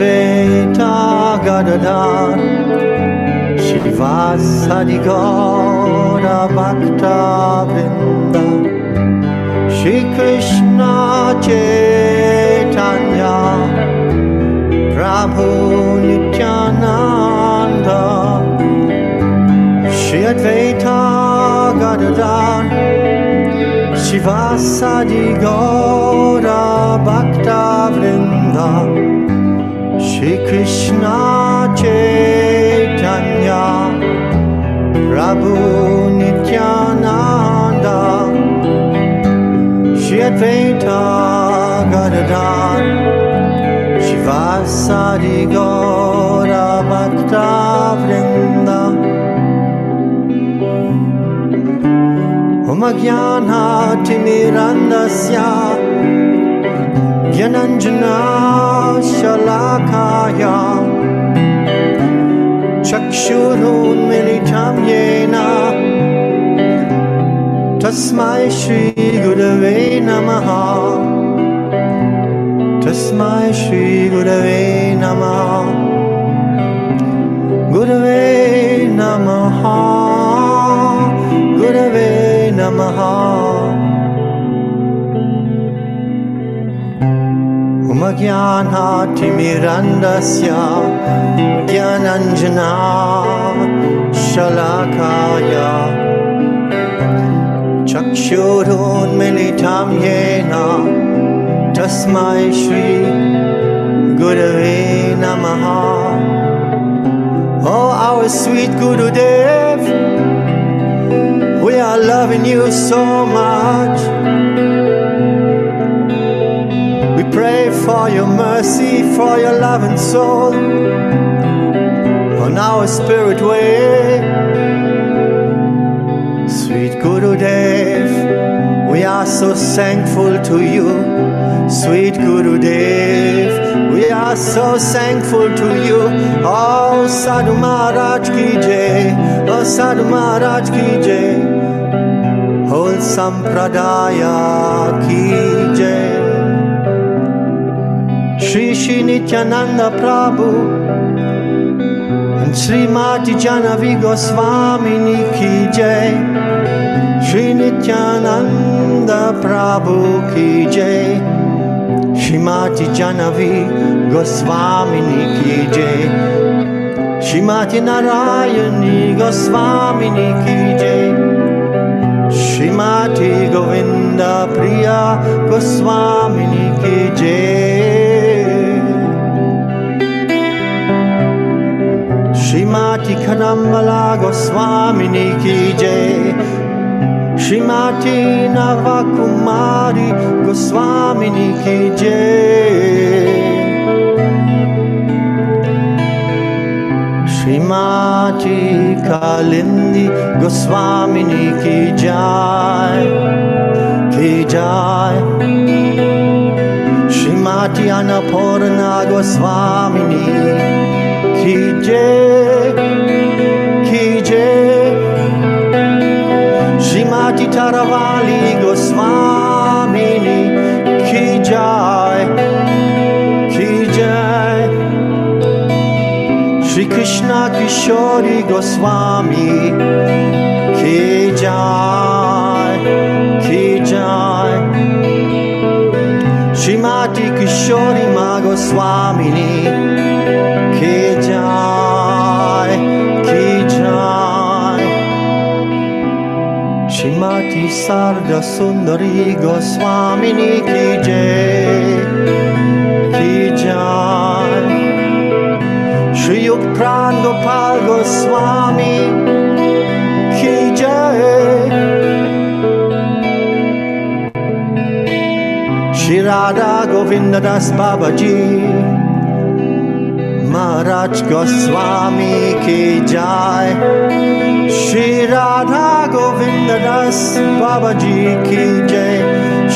Advaita Gadadhar Srivasadi Gaura Bhakta Vrinda Shri Krishna Chaitanya Prabhu Nityananda Shri Advaita Gadadhar Srivasadi Gaura Bhakta Vrinda Prabhu Nityananda Shri Advaita Gadadhar Shivasadi Gaura Bhakta Vrinda. Om Jnana Timirandasya Gyananjana Shalakaya. Chakshurun Militam Yena Tasmai Shri Gurave Namaha. Tasmai Shri Gurave Namaha. Gurave Namaha. Gurave Namaha Jnana Timirandasya Shalakaya Chakshurun Militam Yena Tasmai Shri Gurave Namaha Oh, our sweet Guru Dev, we are loving you so much. Your mercy, for your love and soul on our spirit way. Sweet Guru Dev, we are so thankful to you. Sweet Guru Dev, we are so thankful to you. Oh, Sadhu Maharaj ki jai, oh Sadhu Maharaj ki jai, whole Sampradaya ki jai. Shri Shri Nityananda Prabhu and Srimati Janavi Goswamini ki jai. Shri Nityananda Prabhu ki jai. Shrimati Janavi Goswamini ki jai. Shrimati Narayani Goswamini ki jai. Shrimati Govinda Priya Goswamini ki jai. Shrimati कनम्बला गोस्वामिनी की जय श्रीमती नवा कुमारी गोस्वामिनी की जय श्रीमती कालिंदी गोस्वामिनी की जय की जय Shrimati Annapurna गोस्वामिनी jai, ki jai. Shrimati Taravali Goswamini ki jai, ki. Shri Krishna Kishori Goswami ki jai, ki jai. Shrimati Kishori Ma Goswamini Sarda Sundari Goswamini ki jai, ki jai. Shri Yukpran Gopal Goswami ki jai. Shri Radha Govinda Das Babaji महाराज गोस्वामी की जय। श्री राधा गोविंद दास बाबा जी की जय।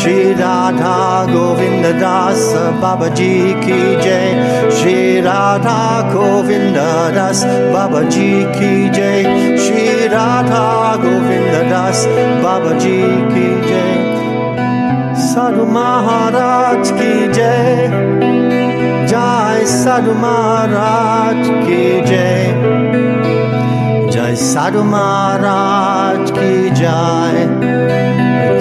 श्री राधा गोविंद दास बाबा जी की जय। श्री राधा गोविंद दास बाबा जी की जय। श्री राधा गोविंद दास बाबा जी की जय। सर महाराज की जय। Jai Jai Sadhu Maharaj Ki Jai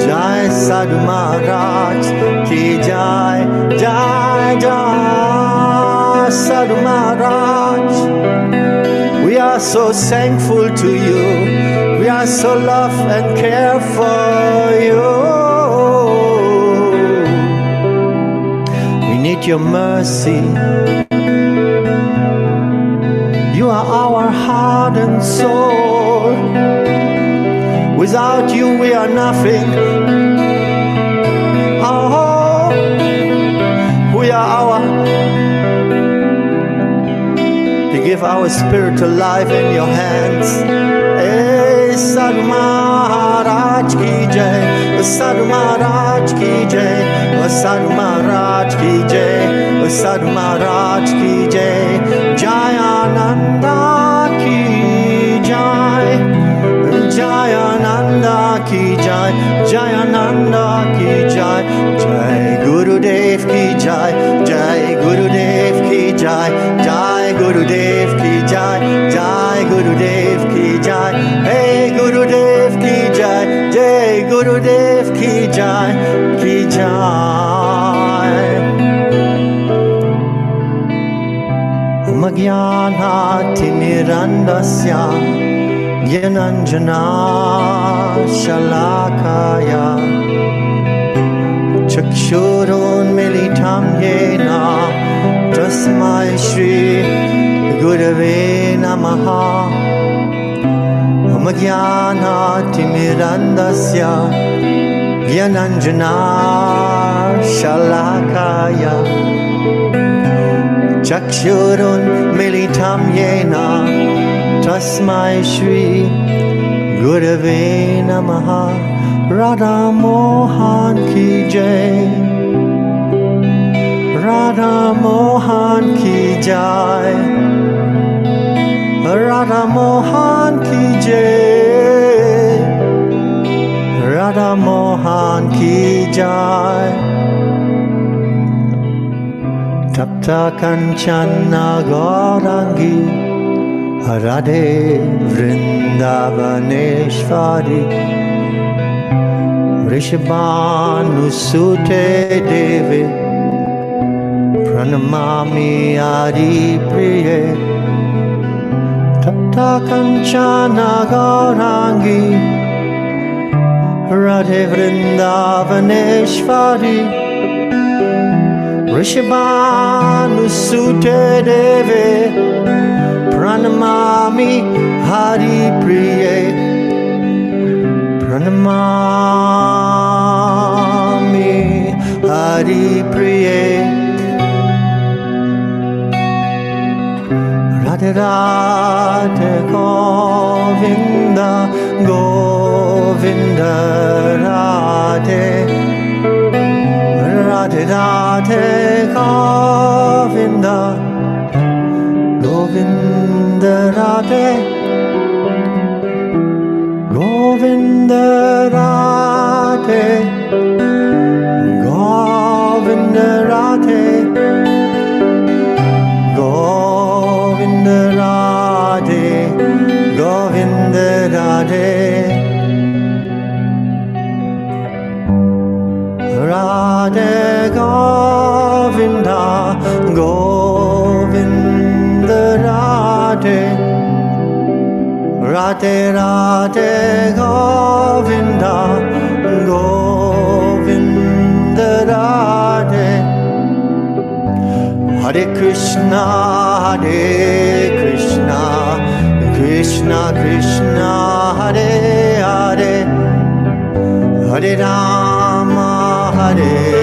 Jai Sadhu Maharaj Ki Jai Jai Jai Sadhu Maharaj We are so thankful to you. We are so love and care for you Your mercy You are our heart and soul Without you, we are nothing. Oh, we are our. We give our spiritual life in your hands. Eh, hey, Sadhu Maharaj ki jai, Sadhu Maharaj ki साधु महाराज की जय साधु महाराज की जय। जय आनंदा की जय जय आनंदा की जय जय आनंदा की जय। जय गुरुदेव की जय जय गुरुदेव की जय जय गुरुदेव की जय जय गुरुदेव की जय। हे गुरुदेव की जय जय गुरुदेव की जय की जय। मज्ञानाति निरन्दस्य ज्ञनञ्जना शलाकाया चक्षुरोन्मिलितं येन, तस्मै श्रीगुरवे नमः। ज्ञानातिमिरन्दस्य व्यनञ्जनाशलाकाय चक्षुरुन्मिलितं येन तस्मै श्री गुरवे नमः। राधा मोहन की जय। Radha Mohan Ki Radha Mohan Ki Jai. Radha Mohan Ki Jai. Tapta Kanchana Gaurangi. Radhe Vrindavaneshvari Rishabhanusute Devi Pranamami Adi Priye Tapta Kanchana Gaurangi Radhe Vrindavaneshvari Rishabhanusute Devi Pranamami Hari Priye. Pranamami Hari Priye Radhe Govinda Govinda Radhe. Radhe Radhe Govinda Govinda Radhe. Govinda Radhe Radhe Radhe Govinda Govinda Radhe Hare Krishna Hare Krishna Krishna Krishna Hare Hare. Hare Rama Hare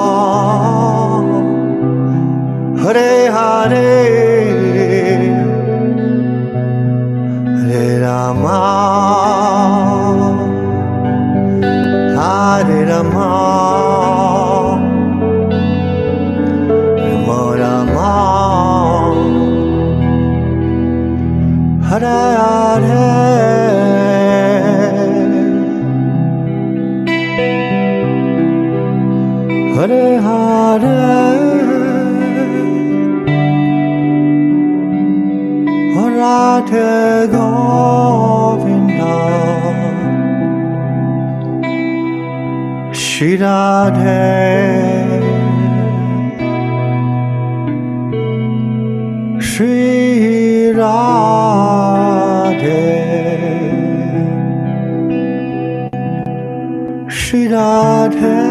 हर हार हराठ गोविन्दा श्रीराधे श्रीराधे श्रीराधे